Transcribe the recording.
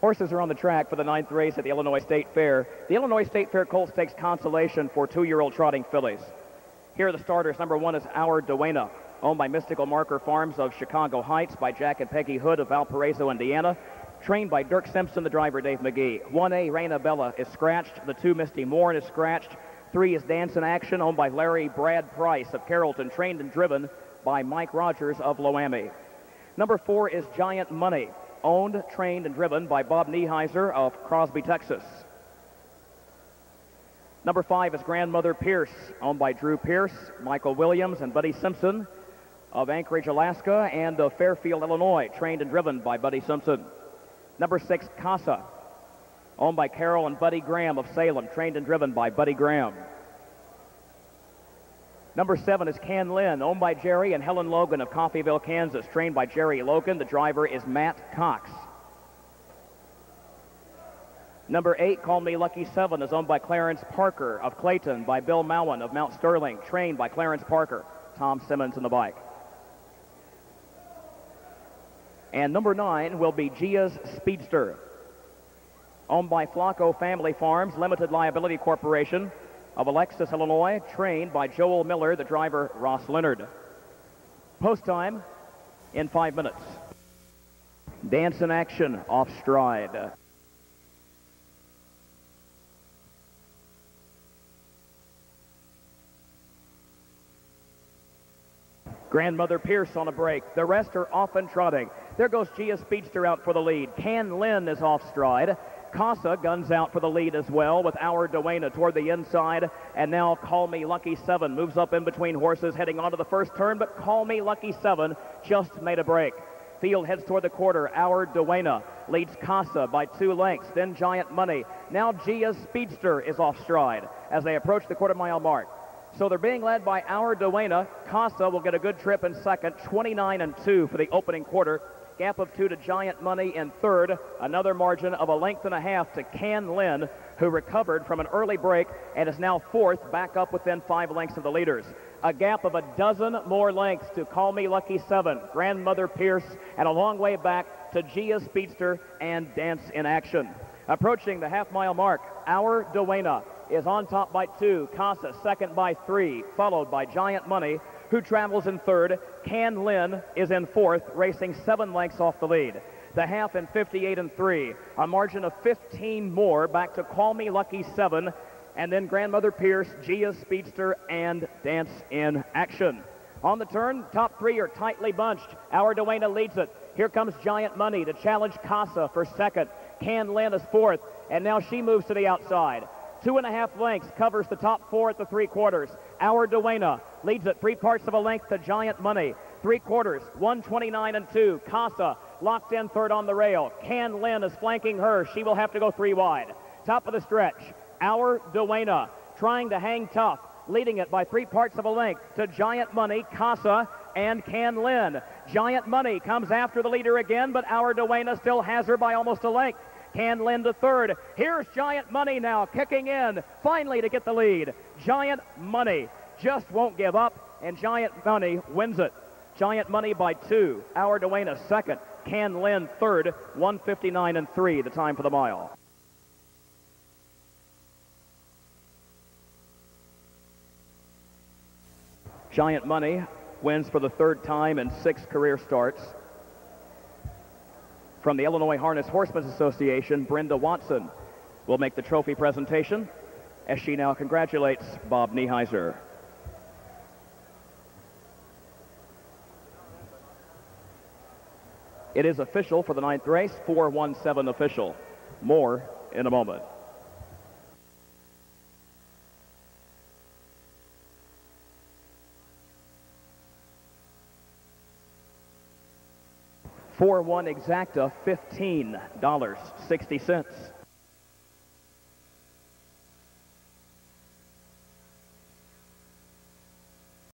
Horses are on the track for the ninth race at the Illinois State Fair. The Illinois State Fair Colt Stakes consolation for two-year-old trotting fillies. Here are the starters. Number one is Our Duena, owned by Mystical Marker Farms of Chicago Heights, by Jack and Peggy Hood of Valparaiso, Indiana, trained by Dirk Simpson, the driver Dave McGee. 1A, Reina Bella, is scratched. The 2, Misty Moore, is scratched. 3 is Dance in Action, owned by Larry Brad Price of Carrollton, trained and driven by Mike Rogers of Loami. Number 4 is Giant Money, owned, trained, and driven by Bob Neiheiser of Crosby, Texas. Number five is Grandmother Pierce, owned by Drew Pierce, Michael Williams, and Buddy Simpson of Anchorage, Alaska, and of Fairfield, Illinois, trained and driven by Buddy Simpson. Number six, Casa, owned by Carol and Buddy Graham of Salem, trained and driven by Buddy Graham. Number seven is Can Lynn, owned by Jerry and Helen Logan of Coffeyville, Kansas, trained by Jerry Logan. The driver is Matt Cox. Number eight, Call Me Lucky Seven, is owned by Clarence Parker of Clayton, by Bill Mowen of Mount Sterling, trained by Clarence Parker. Tom Simmons in the bike. And number nine will be Gia's Speedster, owned by Flacco Family Farms, Limited Liability Corporation, of Alexis, Illinois, trained by Joel Miller, the driver Ross Leonard. Post time in five minutes. Dance in action off stride. Grandmother Pierce on a break. The rest are off and trotting. There goes Gia Speedster out for the lead. Can Lynn is off stride. Casa guns out for the lead as well with Our Duena toward the inside. And now Call Me Lucky 7 moves up in between horses heading onto the first turn, but Call Me Lucky 7 just made a break. Field heads toward the quarter. Our Duena leads Casa by two lengths. Then Giant Money. Now Gia's Speedster is off stride as they approach the quarter mile mark. So they're being led by Our Duena. Casa will get a good trip in second, 29 and 2 for the opening quarter. Gap of two to Giant Money in third. Another margin of a length and a half to Can Lynn, who recovered from an early break and is now fourth, back up within five lengths of the leaders. A gap of a dozen more lengths to Call Me Lucky Seven, Grandmother Pierce, and a long way back to Gia Speedster and Dance in Action. Approaching the half mile mark, Our Duena is on top by two, Casa second by three, followed by Giant Money, who travels in third. Can Lynn is in fourth, racing seven lengths off the lead. The half in 58 and 3. A margin of 15 more back to Call Me Lucky 7. And then Grandmother Pierce, Gia Speedster, and Dance in Action. On the turn, top three are tightly bunched. Our Duena leads it. Here comes Giant Money to challenge Casa for second. Can Lynn is fourth, and now she moves to the outside. Two and a half lengths covers the top four at the three quarters. Our Duena leads at three parts of a length to Giant Money. Three quarters, 129 and two. Casa locked in third on the rail. Can Lynn is flanking her. She will have to go three wide. Top of the stretch, Our Duena trying to hang tough, leading it by three parts of a length to Giant Money, Casa, and Can Lynn. Giant Money comes after the leader again, but Our Duena still has her by almost a length. Can Lynn to third. Here's Giant Money now kicking in, finally to get the lead. Giant Money just won't give up, and Giant Money wins it. Giant Money by two. Our Duena second. Can Lynn third. 159 and three, the time for the mile. Giant Money wins for the third time in six career starts. From the Illinois Harness Horsemen's Association, Brenda Watson will make the trophy presentation as she now congratulates Bob Neiheiser. It is official for the ninth race, 417 official. More in a moment. Four one exacta, fifteen dollars sixty cents.